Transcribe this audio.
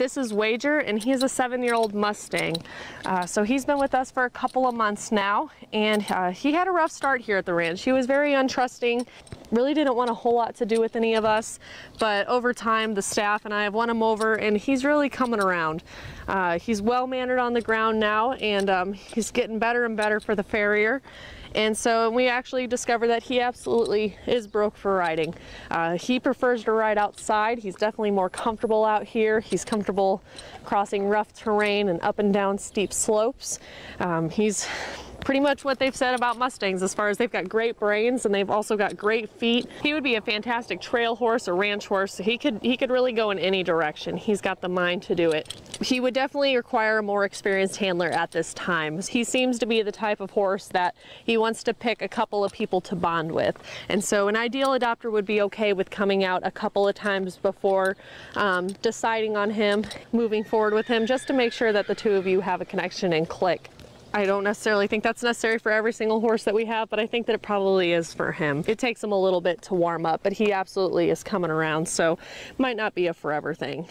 This is Wager, and he's a seven-year-old Mustang. Uh, so he's been with us for a couple of months now, and uh, he had a rough start here at the ranch. He was very untrusting, really didn't want a whole lot to do with any of us, but over time, the staff and I have won him over, and he's really coming around. Uh, he's well-mannered on the ground now, and um, he's getting better and better for the farrier. And so we actually discovered that he absolutely is broke for riding. Uh, he prefers to ride outside. He's definitely more comfortable out here. He's comfortable crossing rough terrain and up and down steep slopes. Um, he's pretty much what they've said about Mustangs as far as they've got great brains and they've also got great feet. He would be a fantastic trail horse or ranch horse. He could he could really go in any direction. He's got the mind to do it. He would definitely require a more experienced handler at this time. He seems to be the type of horse that he wants to pick a couple of people to bond with. And so an ideal adopter would be okay with coming out a couple of times before um, deciding on him, moving forward with him, just to make sure that the two of you have a connection and click. I don't necessarily think that's necessary for every single horse that we have, but I think that it probably is for him. It takes him a little bit to warm up, but he absolutely is coming around, so might not be a forever thing.